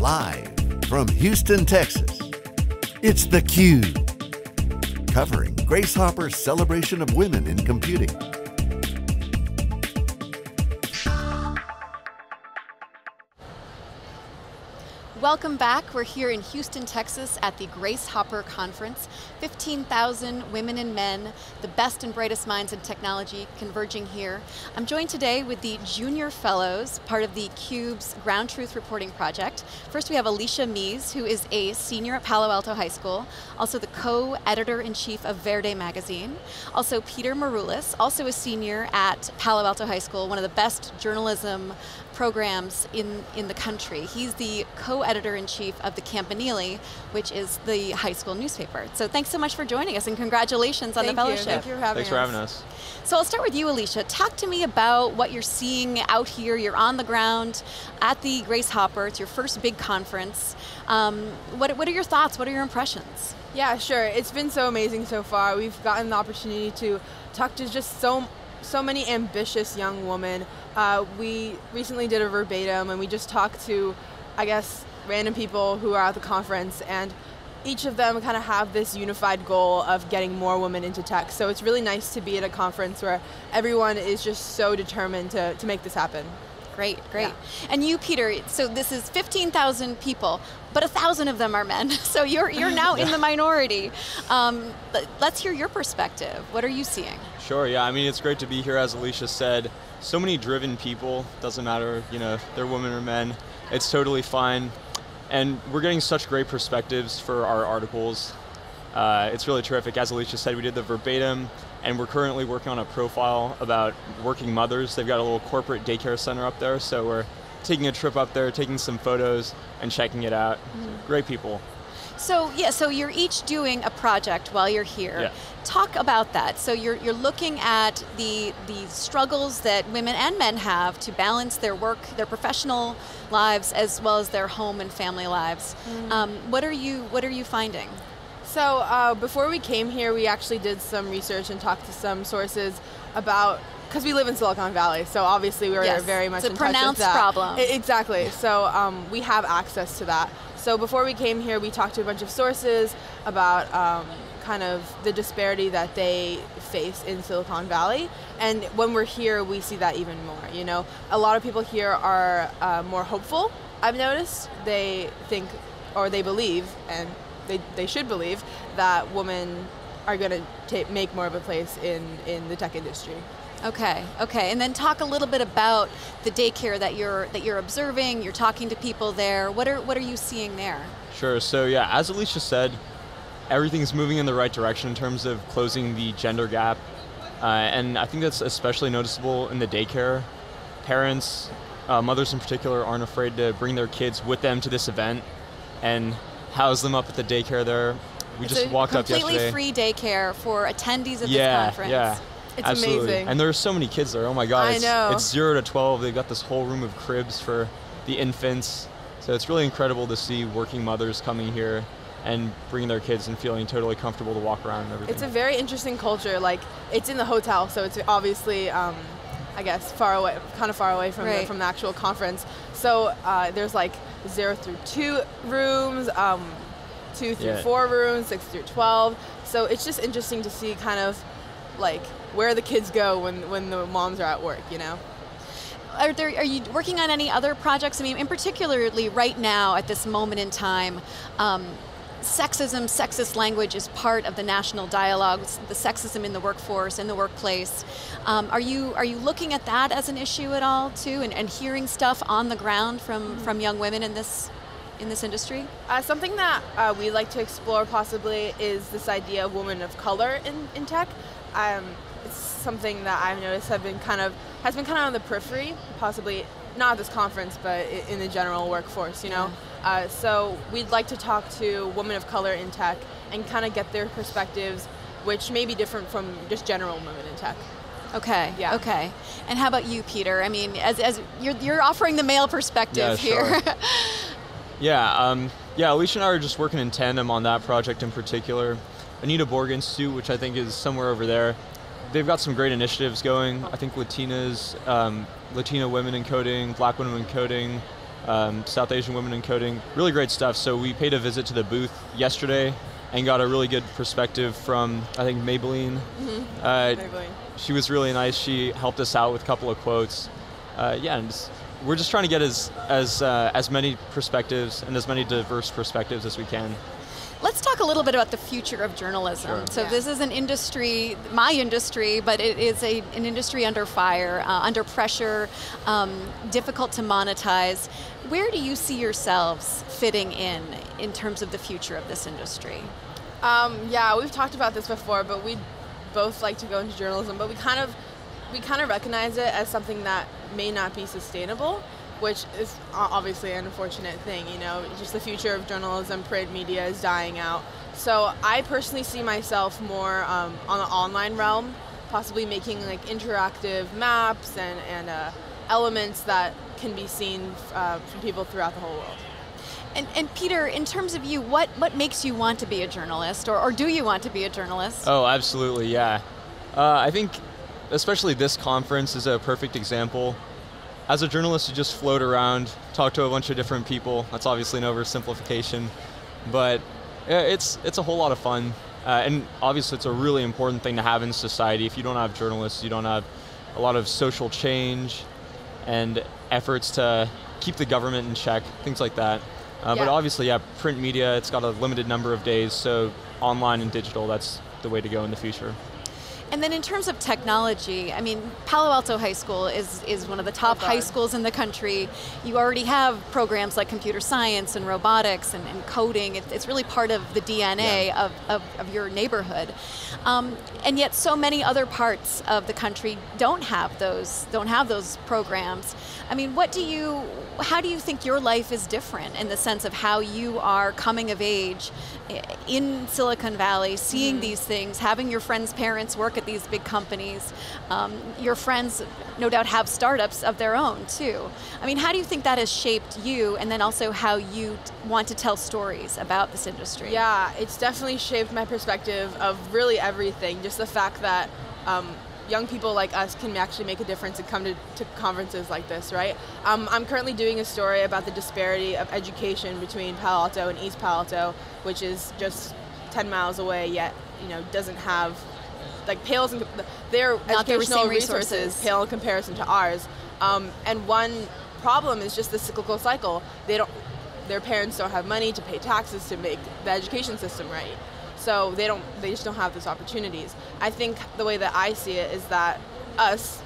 Live from Houston, Texas, it's theCUBE. Covering Grace Hopper's celebration of women in computing. Welcome back. We're here in Houston, Texas at the Grace Hopper Conference. 15,000 women and men, the best and brightest minds in technology converging here. I'm joined today with the Junior Fellows, part of the CUBE's Ground Truth Reporting Project. First we have Alicia Mies, who is a senior at Palo Alto High School, also the co-editor-in-chief of Verde magazine. Also Peter Maroulis, also a senior at Palo Alto High School, one of the best journalism programs in, in the country. He's the co-editor-in-chief of the Campanile, which is the high school newspaper. So thanks so much for joining us and congratulations on Thank the fellowship. You. Thank you for having Thanks us. for having us. So I'll start with you, Alicia. Talk to me about what you're seeing out here. You're on the ground at the Grace Hopper. It's your first big conference. Um, what, what are your thoughts? What are your impressions? Yeah, sure. It's been so amazing so far. We've gotten the opportunity to talk to just so so many ambitious young women. Uh, we recently did a verbatim and we just talked to, I guess, random people who are at the conference and each of them kind of have this unified goal of getting more women into tech. So it's really nice to be at a conference where everyone is just so determined to, to make this happen. Great, great. Yeah. And you, Peter, so this is 15,000 people, but a thousand of them are men. So you're, you're now in the minority. Um, let's hear your perspective. What are you seeing? Sure, yeah, I mean, it's great to be here, as Alicia said. So many driven people, doesn't matter, you know, if they're women or men, it's totally fine. And we're getting such great perspectives for our articles. Uh, it's really terrific. As Alicia said, we did the verbatim, and we're currently working on a profile about working mothers. They've got a little corporate daycare center up there, so we're taking a trip up there, taking some photos, and checking it out. Mm. Great people. So yeah, so you're each doing a project while you're here. Yeah. Talk about that. So you're you're looking at the the struggles that women and men have to balance their work, their professional lives, as well as their home and family lives. Mm. Um, what are you What are you finding? So uh, before we came here, we actually did some research and talked to some sources about because we live in Silicon Valley, so obviously we are yes, very much it's a in pronounced touch with that. problem. I, exactly. So um, we have access to that. So before we came here, we talked to a bunch of sources about um, kind of the disparity that they face in Silicon Valley. And when we're here, we see that even more. You know, a lot of people here are uh, more hopeful. I've noticed they think or they believe, and they, they should believe that women are going to make more of a place in, in the tech industry. Okay, okay, and then talk a little bit about the daycare that you're that you're observing. You're talking to people there. What are what are you seeing there? Sure. So yeah, as Alicia said, everything's moving in the right direction in terms of closing the gender gap, uh, and I think that's especially noticeable in the daycare. Parents, uh, mothers in particular, aren't afraid to bring their kids with them to this event and house them up at the daycare there. We it's just walked up yesterday. Completely free daycare for attendees of yeah, this conference. Yeah, Yeah. It's Absolutely. amazing. And there's so many kids there. Oh my god. I It's, know. it's zero to 12. They've got this whole room of cribs for the infants. So it's really incredible to see working mothers coming here and bringing their kids and feeling totally comfortable to walk around and everything. It's a very interesting culture. Like it's in the hotel, so it's obviously, um, I guess, far away, kind of far away from right. the, from the actual conference. So uh, there's like zero through two rooms, um, two through Yeah. four rooms, six through twelve. So it's just interesting to see kind of like where the kids go when when the moms are at work. You know. Are, there, are you working on any other projects? I mean, in particularly right now at this moment in time, um, sexism, sexist language is part of the national dialogue, the sexism in the workforce, in the workplace. Um, are, you, are you looking at that as an issue at all too and, and hearing stuff on the ground from, mm-hmm. from young women in this, in this industry? Uh, something that uh, we like to explore possibly is this idea of women of color in, in tech. Um, it's something that I've noticed have been kind of has been kind of on the periphery, possibly not at this conference, but in the general workforce. You know, yeah. uh, so we'd like to talk to women of color in tech and kind of get their perspectives, which may be different from just general women in tech. Okay. Yeah. Okay. And how about you, Peter? I mean, as, as you're, you're offering the male perspective Yeah, here. sure. Yeah, um, yeah. Alicia and I are just working in tandem on that project in particular. Anita Borg Institute, which I think is somewhere over there, they've got some great initiatives going. I think Latinas, um, Latina women in coding, Black women in coding, um, South Asian Women in Coding. Really great stuff. So we paid a visit to the booth yesterday and got a really good perspective from, I think, Maybelline. Mm-hmm. Uh, Maybelline. She was really nice. She helped us out with a couple of quotes. Uh, yeah, and just, we're just trying to get as, as, uh, as many perspectives and as many diverse perspectives as we can. Let's talk a little bit about the future of journalism. Sure. So Yeah. this is an industry, my industry, but it is a, an industry under fire, uh, under pressure, um, difficult to monetize. Where do you see yourselves fitting in in terms of the future of this industry? Um, yeah, we've talked about this before, but we both like to go into journalism, but we kind of we kind of recognize it as something that may not be sustainable, which is obviously an unfortunate thing. You know, just the future of journalism, print media is dying out. So I personally see myself more um, on the online realm, possibly making like interactive maps and and uh, elements that can be seen uh, from people throughout the whole world. And, and Peter, in terms of you, what, what makes you want to be a journalist, or, or do you want to be a journalist? Oh, absolutely, yeah. Uh, I think, especially this conference is a perfect example. As a journalist, you just float around, talk to a bunch of different people. That's obviously an oversimplification, but it's it's a whole lot of fun. Uh, and obviously, it's a really important thing to have in society. If you don't have journalists, you don't have a lot of social change and efforts to keep the government in check, things like that. Uh, But obviously, yeah, print media, it's got a limited number of days, so online and digital, that's the way to go in the future. And then in terms of technology, I mean, Palo Alto High School is, is one of the top Oh, high schools in the country. You already have programs like computer science and robotics and, and coding. It, it's really part of the DNA Yeah. of, of, of your neighborhood. Um, and yet so many other parts of the country don't have those, don't have those programs. I mean, what do you, how do you think your life is different in the sense of how you are coming of age in Silicon Valley, seeing Mm-hmm. these things, having your friends' parents work at these big companies, um, your friends no doubt have startups of their own too. I mean, how do you think that has shaped you and then also how you want to tell stories about this industry? Yeah, it's definitely shaped my perspective of really everything. Just the fact that um, young people like us can actually make a difference and come to, to conferences like this, right? Um, I'm currently doing a story about the disparity of education between Palo Alto and East Palo Alto, which is just 10 miles away, yet you know doesn't have like pales in their educational same resources resources. pale in comparison to ours. Um, and one problem is just the cyclical cycle. They don't their parents don't have money to pay taxes to make the education system right. So they don't they just don't have those opportunities. I think the way that I see it is that us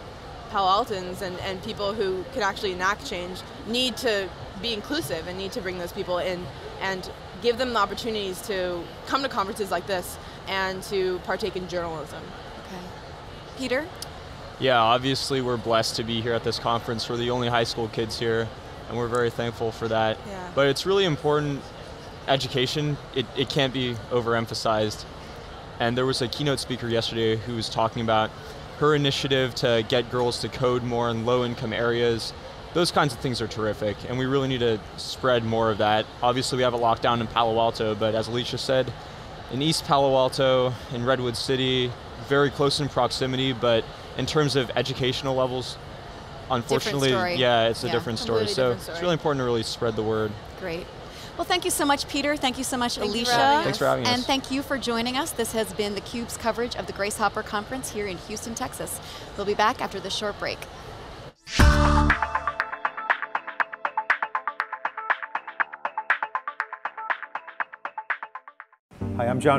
Palo Altans and, and people who can actually enact change need to be inclusive and need to bring those people in and give them the opportunities to come to conferences like this and to partake in journalism. Okay. Peter? Yeah, obviously, we're blessed to be here at this conference. We're the only high school kids here, and we're very thankful for that. Yeah. But it's really important education, it, it can't be overemphasized. And there was a keynote speaker yesterday who was talking about her initiative to get girls to code more in low income areas. Those kinds of things are terrific, and we really need to spread more of that. Obviously, we have a lockdown in Palo Alto, but as Alicia said, in East Palo Alto, in Redwood City, very close in proximity, but in terms of educational levels, unfortunately, yeah, it's a different story. So different it's really important to really spread the word. Great. Well, thank you so much, Peter. Thank you so much, Thank you for Alicia. Thanks for having us. And thank you for joining us. This has been theCUBE's coverage of the Grace Hopper Conference here in Houston, Texas. We'll be back after this short break. Hi, I'm John